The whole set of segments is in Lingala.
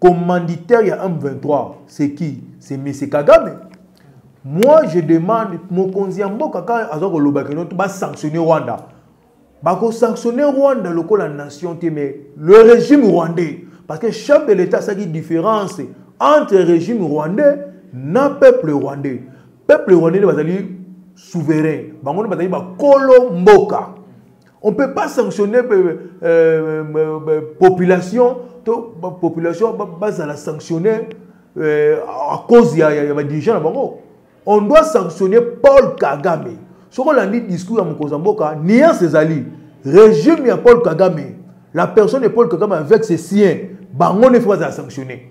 commanditaire ya M23 c'est qui c'est monsieur Kagame moi je demande mokonzi ya mboka ka aza koloba kino ba sanctionner Rwanda bako sanctionner Rwanda lokola nation te mais le régime rwandais parce que chef de l'état asaki différence entre régime rwandais na peuple rwandais peuple rwandais nde bazali souverain bango nde bazali bakolo mboka On ne peut pas sanctionner euh, euh, euh, euh population, to, bah, population bah, bah, la sanctionner euh, à cause ya, ya, ya ba dirigeant na bango. On doit sanctionner Paul Kagame. Soki olandi discours ya mokonzi ya mboka, nuance ezali régime ya Paul Kagame, la personne de Paul Kagame avec ses siens, bango ne faut pas sanctionner.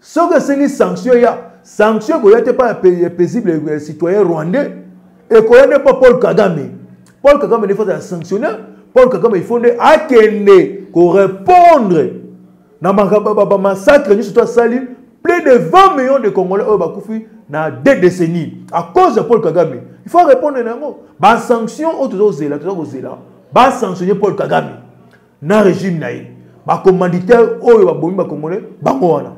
soki esengi sanction ya sanction ekoya te mpa ya paisible ya citoyen rwandais ekoya nde mpo paul kagame paul kagame nde fo azala sanctionne paul kagame ifo nde akende korepondre na bamassacre nyonso to asali plus de 20 millions de congolais oyo bakufi na deux décennies à cause ya paul kagame il faut répondre na yango basanction oyo toza kozela toza kozela basanctionne paul kagame na regime na ye bacommanditaire oyo babomi bakongole bango wana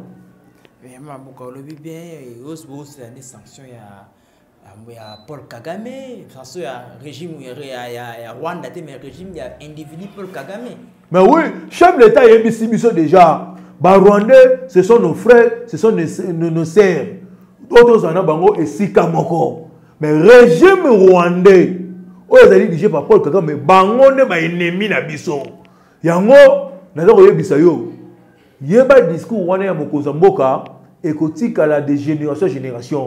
mabuka olobi bien osi bokosela nde sanction ya ya paul kagame sanction ya régime ya rwanda te mais régime ya individu paul kagame mais oui chef de l'état eyebisi biso déjà barwandais ce sont nos frères ce sont nos sœurs oyo tozala na bango esika moko mais regime rwandais oyo ezali dirige par paul kagame bango nde baennemi na biso yango naza koyebisa yo yeba discours wana ya mokonzi ya mboka ekotikala de génération génération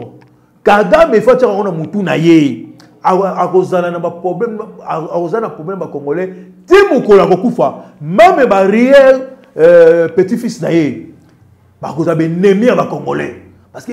kagame efo atyaka yango na motu na ye akozala na baproblème akozala na problème bacongolais ti mokolo akokufa mame barrière euh, petit fils na ye bakozala baennemi ya bacongolais parce que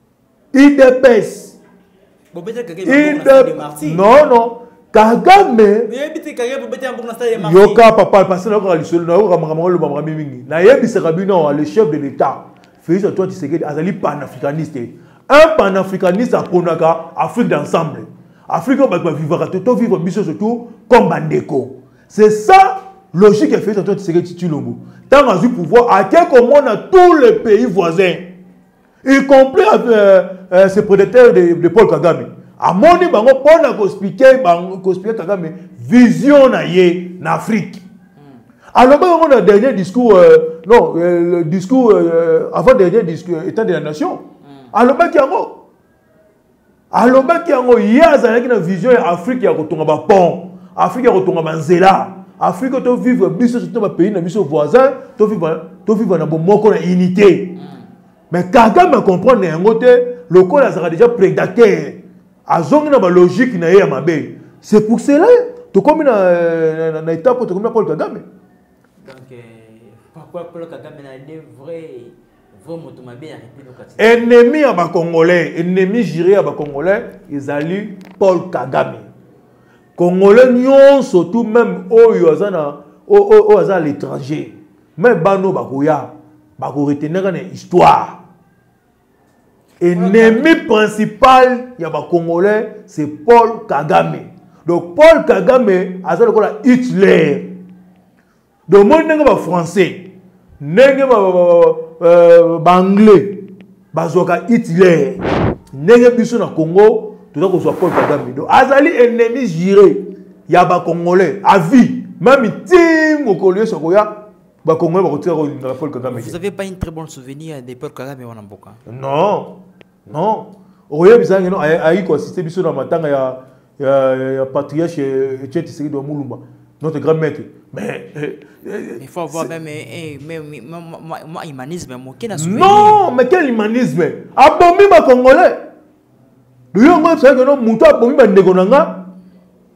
idps non non kagame yoka papa pasi nayoka lisolo nayoka makambo oloba makambo mingi nayebisaka bino le chef de l'état félix antoine tshisekedi azali panafricaniste un panafricaniste aponaka afrique d'ensemble afrique oyo bato bavivaka te tovivre biso surtout comme bandeko c'est ça logique ya félix antoine tshisekedi tshilombo ntango azwi pouvoir ake komona tous les pays voisins y compris euh, euh, ce prédateur de, de paul kagame amoni bango mpo na koexplike kagame vision na ye na afrique hmm. alobaki yango na dernier discours euh, non euh, discours euh, avant dernier discours euh, état de la nation hmm. alobaki yango alobaki yango ye azalaki na vision ya afrike ya kotonga bapont afrike ya kotonga banzela afrike tovivre biso soto bapays na biso voisin tovivre na bomoko na unité mais kagame acomprendre yango te lokola azalaka déjà prédateur azongi na balogique na ye ya mabe c'est pour cela tokomi na, na, na, na état po tokomi na paul kagame donc euh, pourquoi paul kagame na nde vrai ennemi ya bacongolais ennemi juré ya bacongolais ezali paul kagame congolais nyonso tout même oyo aza na oyo aza à l'étranger meme bana oyo bakoya bakoretenaka na histoire ennemi principal ya bacongolais c'est paul kagame donc paul kagame aza lokola hitler donc omoni ndenge bafrançais ndenge baanglais euh, bazwaka hitler ndenge biso na congo toza kozwa paul kagame donc azali ennemi jire ya bacongolais à vie meme ti mokolo nyonso akoya bakongolais bakotika kolingaka paul kagame vous avez pas une très bonne souvenir de paul kagame wana mboka non non okoyebisa ngeno ayaki koassiste biso na matanga ya, ya, ya patriarche etienne tshisekedi wa mulumba notre grand maître mais euh, euh, il faut avoir même eh, mais moi humanisme mon quel non mais quel humanisme abomi ba congolais yo ngo ça que non muto abomi ba ndeko na nga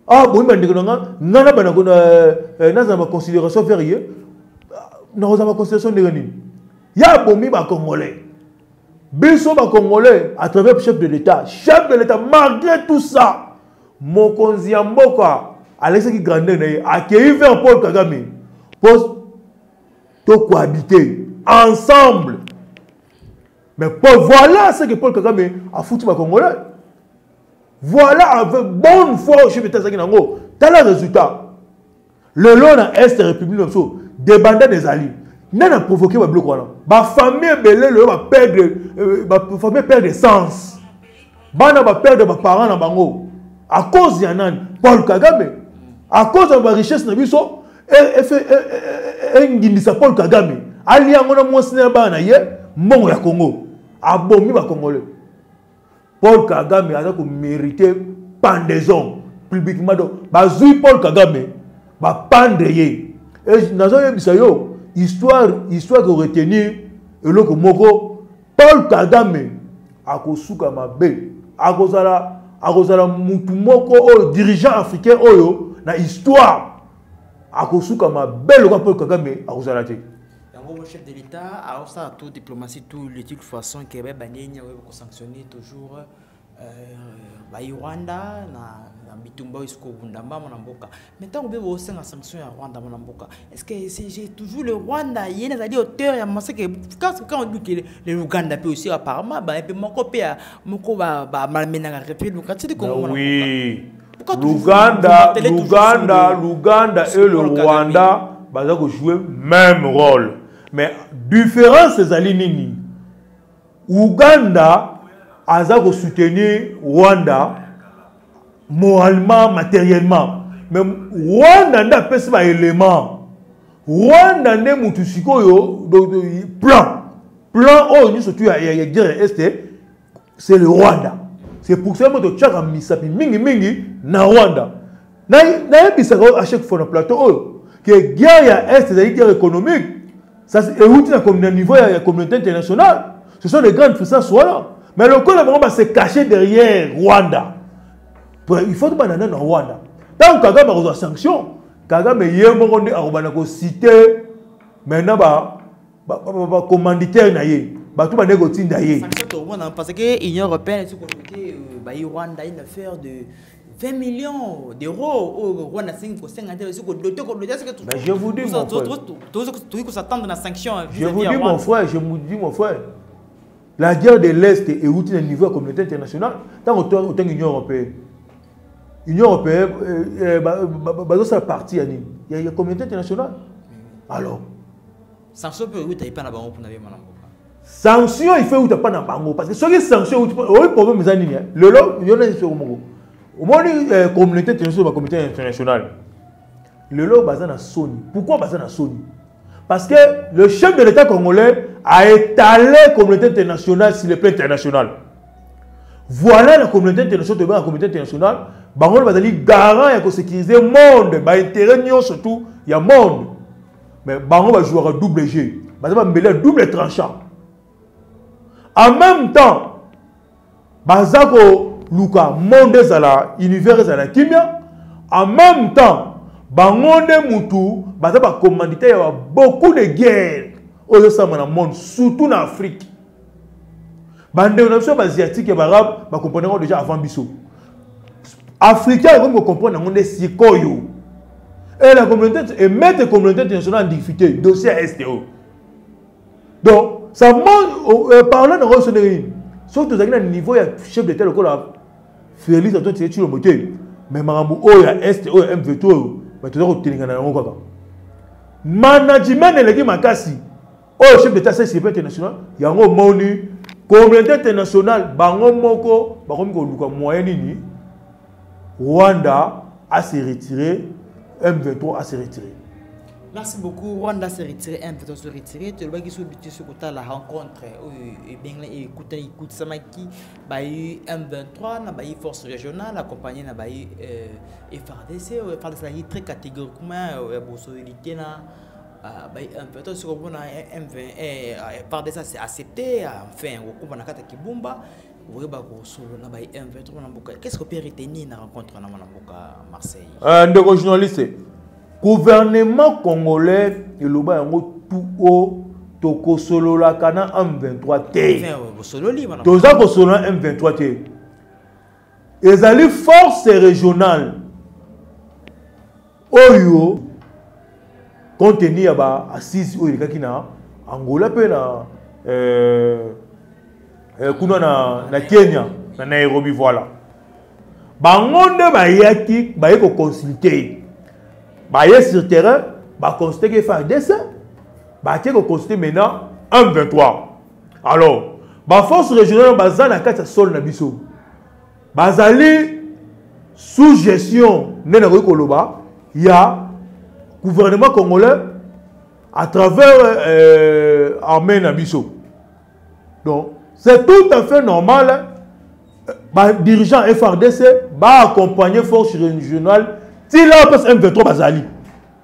ah bomi ba ndeko na nga nga na bana ko na euh, na za ba considération vers ye na za ba considération ndenge nini ya abomi ba congolais biso ba congolais à travers chef de l'état chef de l'état malgré tout ça mokonzi ya mboka alekisaki grandeur na ye akei vers paul kagame mpo tokohabite ensemble mais paul voilà ce que paul kagame afuti bacongolais voilà avec bonne foi chef d'état azalaki na yango tala résultat lelo na est république na biso debanda ezali nani aprovoke babiloko wana bafamille ebele lelo baperdre euh, bafamille perdre sens bana baperdre baparent na bango à cause ya nani paul kagame à cause ya barichesse na biso engindisa e, e, e, paul kagame alia yango na mwasi na ya bana na ye mbongo ya congo abomi bakongole paul kagame aza komerite pendaison publiquement donc bazwi paul kagame bapandre ye nazoyebisa yo histoire histoire koretenir eloko moko paul kagame akosuka mabe akozala akozala mutu moko oyo dirigeant africain oyo na histoire akosuka mabe lokola paul kagame akozala te yango chef de l'état aosala to diplomatie tout de toute façon ke babanini oyo kosanctionne toujours euh, bayi rwanda na, na bitumba oyo sikobundamba mwana mboka mais ntango mpe bosenga sanction ya rwanda mwana mboka est ce que c'est toujours le rwanda ye nazali auteur ya maseke quand on dit que le luganda mpe aussi apparemment baye mpe moko mpe moko bamenaka république démocratique du congo oui L'Ouganda, l'Ouganda, l'Ouganda et le Rwanda baza ko jouer même rôle. Mais différence ezali nini? Ouganda aza ko soutenir Rwanda moralement, matériellement. Mais Rwanda nda pesi ba éléments. Rwanda nde mutu sikoyo plan plan oyo nyonso tu ya guerre ya este c'est le rwanda c'est pour cela moto otyaka misapi mingimingi na rwanda nayebisaka oyo achek fo na plateau oyo ke guerre ya est ezali guerre économique euti na niveau ya communauté internationale ce sont des grandes puissances wana mais lokola bango base cache derrière rwanda il faut tobanda nde na rwanda ntango kagame akozwa sanction kagame ye moko nde akobanda kosite maintenant ba bacommanditeur na ye bato bandeki kotinda ye parce que union européenne esi kodote euh, bayi rwanda une affaire de 20 millions d'euros oyo oh, rwanda asengi kosenga te esi kodote kodote tokoki kosatendre na sanction je vous dis mon frère je vous dis mon frère la guerre de l'est euti na niveau ya communauté internationale ntango otangi union européenne union européenne euh, euh, bazosala parti ya nini ya communauté internationale alors sanction mpe euta epai na bango kuna bema na mboka sanction ife euta epai na bango parce que soki sanction euti oyebi problème eza nini lelo yo nani soko moko omoni eh, communauté internationale bacommunauté internationale lelo baza na soni pourquoi baza na soni parce que le chef de l'état congolais a étalé communauté internationale sur le plan international voilà la communauté internationale tobengaka communauté internationale bango bazali garant ya kosécuriser monde baintérêt nyonso tout ya monde mais bango ba jouaka double jeu baza ba mbele double tranchant en même temps baza ko luka monde ezala univers ezala kimia en même temps bango nde mutu baza ba commanditaire ya beaucoup de guerre oyo esama na monde surtout na afrique bandeko na biso ya baasiatique ya baarabe bakomprendre yango déjà avant biso africain akomi kocomprendre yango nde sikoyo et la communauté et mettre communauté internationale en difficulté dossier ya este oyo donc ça montre euh, parlant nango so ndenge nini soki tozalaki na niveau ya chef d'état lokola félix antoine tshisekedi tshilombo te mais makambo oyo ya este oyo ya m23 oyo bato toza kotelengana yango kaka management eleki makasi oyo chef d'état sa securité international yango omoni communauté internationale bango moko bakomi koluka moyen nini rwanda ase retire m23 ase retire merci beaucoup rwanda ase retire m23 se retire tolobaki so biti so kotala rencontre oyo ebengeli ekutani ekutisamaki bayi m23 na bayi force régionale accompagne na bayi euh, frdc oyo frdc ezalaki très catégoriquement ya euh, bosoyeli te na Ah, bah, un peu ce qu'on a M20 eh, eh, par des c'est accepté enfin au combat nakata kibumba oyeba kosolo na baye m trop na mboka qu'est ce que peut retenir na rencontre wana mwana mboka marseille euh, ndeko journaliste gouvernement congolais eloba yango tout haut tokosololaka na m23 te toza kosolola na m23 te ezali force régionale oyo contenu ya ba assise oyo elekaki na angola mpe na euh, euh, kuna na, na kenya na nairobi voilà bango nde bayaki baye koconsulte ye baye sur terrain baconsultaki frdc batie koconsulte maintenant m23 alors baforce régionale baza na kati ya sole na biso bazali sous gestion nde nakoki koloba ya gouvernement congolais à travers euh, armée na biso donc c'est tout à fait normal euh, badirigeant frdc baaccompagne force régionale ti la place m23 bazali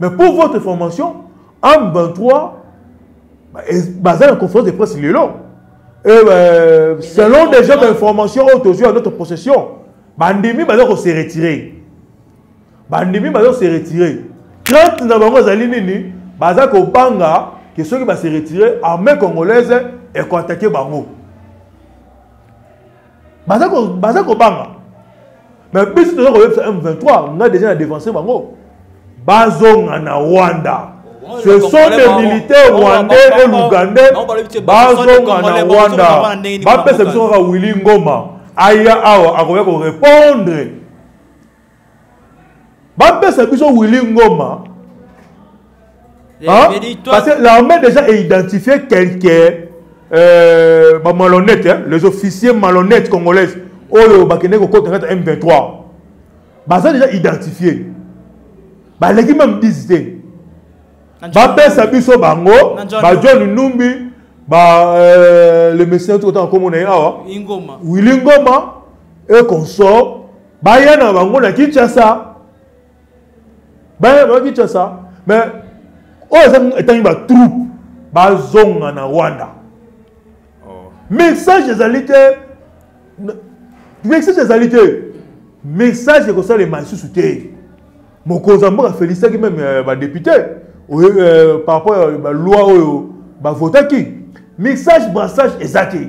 Mais pour votre information, en 23, bah, basé en conférence de presse Lilo, et euh, selon des gens d'information autour à notre possession, bandimi bah, bazo se retirer. Bandimi bah, bazo se retirer. Crainte na bango ezali nini? Baza ko banga que ceux qui va se retirer, armée congolaise et ko attaquer bango. baza ko baza ko banga mais biso toza koyebisa m23 nga déjà na défense bango bazonga na rwanda ce sont des militaires rwandais et lugandais bazonga na rwanda bapesa biso kaka wili ngoma aya awa akoya korépondre bapesa biso willi ngoma hein? parce que l'armée déjà identifié quelques euh, bamalhonnête hein? les officiers malhonnêtes congolaise oyo bakende kokota kati ya m23 baza déjà identifié baleki meme 10 te bapesa biso bango bajohn numbi ba euh, le messie tokotanga nkombo na ye awa willi ngoma e consort baya na bango na kinshasa baya na bango kinshasa mais oyo eza etangi batroupe bazonga na rwanda oh. message ezali te message ezali te message ekosalema lisusu te mokonzi ya mboka felisaki meme euh, badepute euh, par rapport ya baloi oyo bavotaki message brassage eza te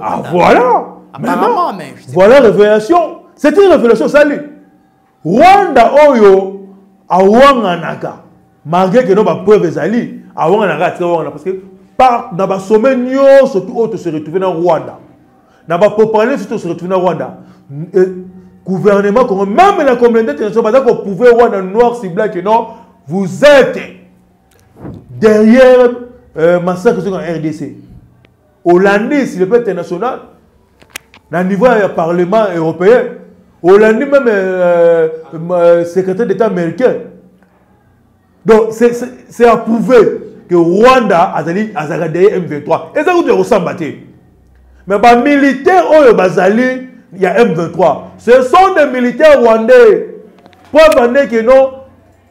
Ah voilà Apparemment, mais voilà révélation. C'est une révélation, salut. Rwanda oyo awanganaka malgré que non ba preuve ezali awanganaka tika wangana parce que par na ba sommet nyonso tout autre se retrouver na Rwanda. Na ba propagande surtout se retrouver na Rwanda. Et euh, gouvernement congolais même la communauté internationale baza ko prouver Rwanda noir si blanc que non vous êtes derrière euh, massacre sur en RDC. Olandi s'il peut international na niveau ya parlement européen olandi même euh, euh, secrétaire d'état américain donc c'est approuvé que rwanda azali azalaka derrière m23 eza kutu ya kosamba te mais bamilitaire oyo bazali ya m23 ce sont des militaires rwandais preuve ande que non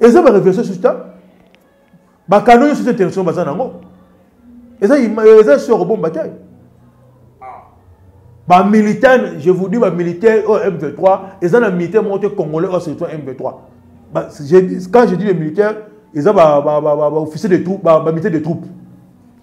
eza ba révélation sur ta ba cadeau yo sur interruption baza nango eza eza sur bomba te ba militaire je vous dis ba militaire au M23 eza na militaire moko te congolais au surtout M23 ba, je, quand je dis les militaires eza ba ba ba ba, ba officier de troupes ba, ba militaire de troupes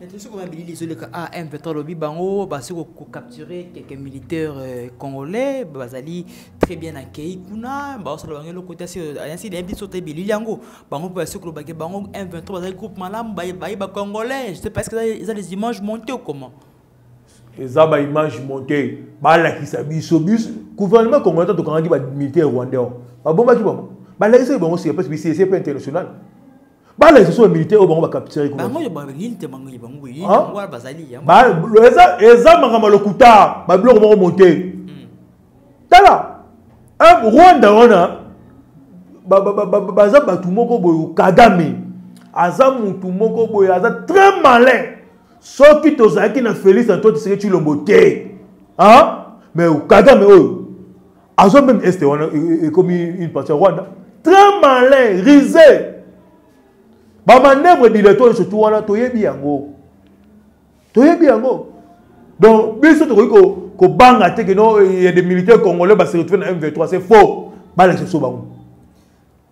Mais tout ce qu'on a dit, les autres, ah, un peu trop le bibango, bah, c'est qu'on capturer quelques militaires euh, congolais, bah, zali très bien accueillis, kuna, bah, on se le côté, c'est, ainsi, les invités sont très bien, l'ango, bah, on peut passer que le baguette, bah, on, un peu trop, bah, zali groupe malam, bah, bah, bah, congolais, je sais pas, est-ce que ça, les images montées ou comment? eza baimage monte balakisa biso biso gouvernement congolais ntango tokangaki bamilitaire rwandais babombaki bango balakisaki bango sika mpasi bisi esi mpe international bana lisusu bamilite oyo bango bacapturaki eza makambo ya lokuta babiloko moko mote hmm. tala rwanda wana baza bato moko boye kagame aza motu moko boye aza très malin soki tozalaki na félix antoine tshisekedi tshilombo te mais kagame oyo azo même este wana ekomi une partie ya rwanda très malin rise bamanevre dileto oyo surtout wana toyebi yango toyebi yango donc biso tokoki kobanga te keno ya de militaire congolais baseretrouve na m23 c'est faux balakisa biso bango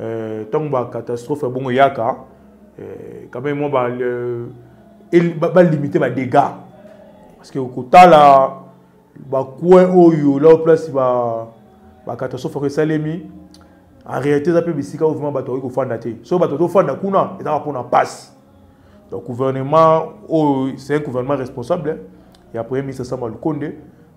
euh, ntango bacatastrophe ya bongo eyaka euh, quand même mwa balimite ba badégats parce que kotala bacoin oyo lao place bacatastrophe ba esalemi en réalité eza mpe bisika oyo vraimen bato akoki kofanda te soki bato tofanda kuna ezaka mpona mpasi donc gouvernement oyo c'est un gouvernement responsable ya premier ministre sama lukonde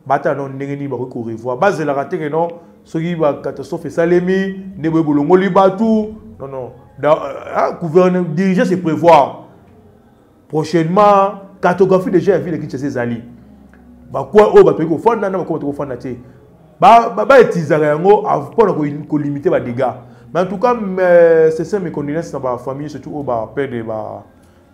bata no ndenge nini bakoki korevoir bazelaka te ke non soki bacatastrophe esalemi nde boye bolongoli bato non non euh, ah, gouverne diriger se prévoir prochainement cartographie déjà ya ville kinshasa ezali bakoin oyo bato yaki kofanda na bakoma tokofanda te baetisaka yango mpona kolimite badégats mais en tout cas euh, sese mes condoléances na bafamille surtout oyo bapede ba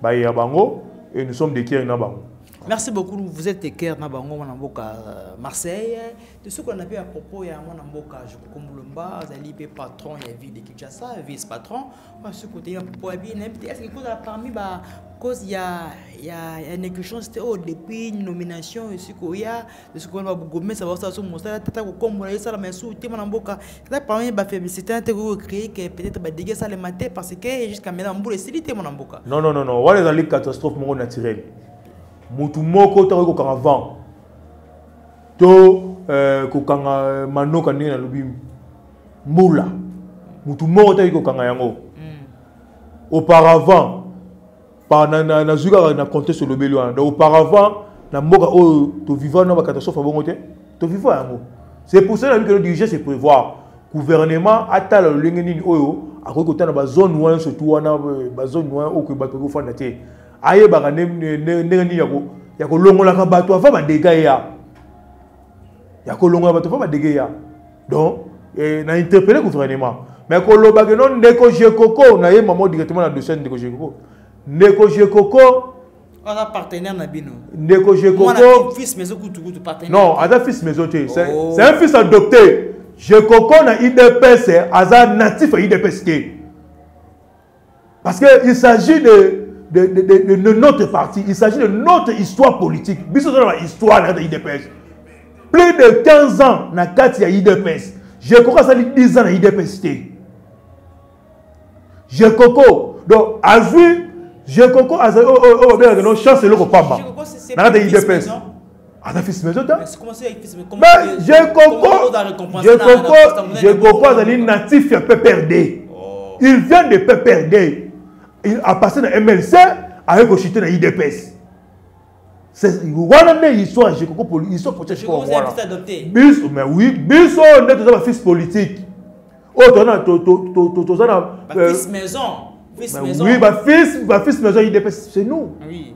baye ya bango et nous sommes des kier na bango merci beaucoup vous êtes des kier na bango mwana mboka euh, marseille tosukolana mpe ya propos ya mwana mboka jokokombolomba azali mpe patron ya ville de kinshasa vice patron asukote ya propos ya bien nayebi te estce ekozala parmi ba cause ya ya ya négligence te oyo oh, depuis nomination esikoya esikoli babugomesa basala so mosala tata kokombola ye esalama esu tema na mboka eza parmi bafaiblesité na te koki kocree ke peut-être badege esalema te parce que jusqu'à maintenant mbula esili tema na mboka non non non wana ezali catastrophe moko naturel motu moko otakoki kokanga vent to euh, kokanga euh, manoka ndenge nalobi mbula motu moko otakoki kokanga yango mm. auparavant pa na na na zuka na contexte lobeli wana donc auparavant na mboka oyo to vivant na ba catastrophe bongo te to vivant yango c'est pour ça na que diriger c'est prévoir gouvernement atala lolenge nini oyo akoki kotala ba zone wana surtout wana euh, ba zone wana oyo koyeba tokoki kofanda te ayebaka ndenge nini ya kolongolaka bato avant badega ya ya kolongola bato mpo badege ya donc eh, na interpele gouvernement mais koloba ke no ndeko jekoko na ye mamo directement na dossier ndeko jekoko ndeko jekoko aza partenaire na bino ndeko jekoko fils maison kutu kutu partenaire non aza fils maison te c'est oh. un fils adopté jekoko na idps aza natif ya idps te Parce qu'il s'agit de de, de, de, de, notre parti, il s'agit de notre histoire politique. Biso dans la histoire de l'IDPS. Plus de 15 ans na kati ya IDPS. Je koko sali 10 ans na IDPS te. Je koko donc azui je koko azali oh, oh, oh, bien non chance eloko pamba. Na kati ya IDPS. aza fils maison te jekoko azali natif ya pprd oh. il vient de pprd il a passé na mlc aye kochute na idps wana nde histoire jekoko histoire politikewana biso mais oui biso nde toza bafils politique oyo toza na oui bafils maison idps c'est nous ah oui.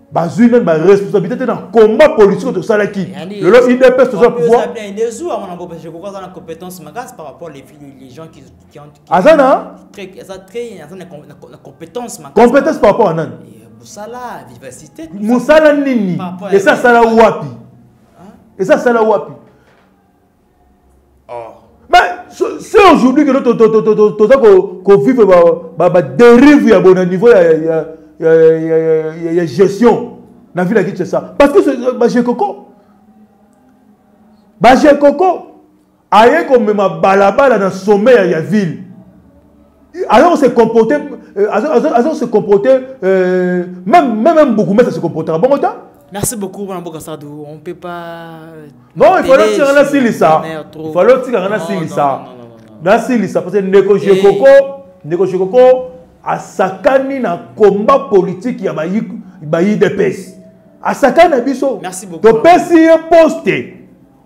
bazwi meme baresponsabilité te na combat politique oyo tosalaki lelo udps toza pouvoir aza na compétence par rapport à nani mosala nini esa asala wapi esa asala wapi oh. mais c'est aujourd'hui que toza kovivre badérive ya bona niveau ya gestion na ville ya kinshasa parce que bajekoko bajekoko aye komema balabala na sommet ya ville Alors se comporter, euh, alors se comporter, euh, même même un bourgmestre se comportera bon autant. Merci beaucoup, Mme Bokassardou. On ne peut pas. Non, il fallait tirer la silissa. Il fallait tirer la silissa. La silissa, parce que Neko Jekoko, Neko Jekoko, a sakani na combat politique ya bayi de pes. A sakani na biso. Merci beaucoup. To pesi ye poste.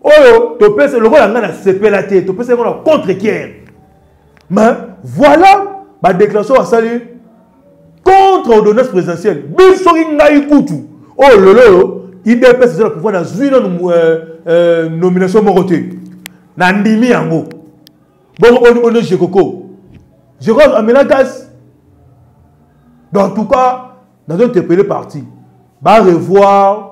Oyo, to pesi, lokola nga na sepela te, to pesi ye contre kier. mais voilà badéclaration basali contre ordonnance présidentielle biso soki ngai kutu oyo oh, lelo oyo idps eza na pouvoir nazwi nanu euh, euh, nomination moko te nandimi yango bongo boni boni jekoko jeko amela gasi donc en tout cas nazo interpele parti barevoir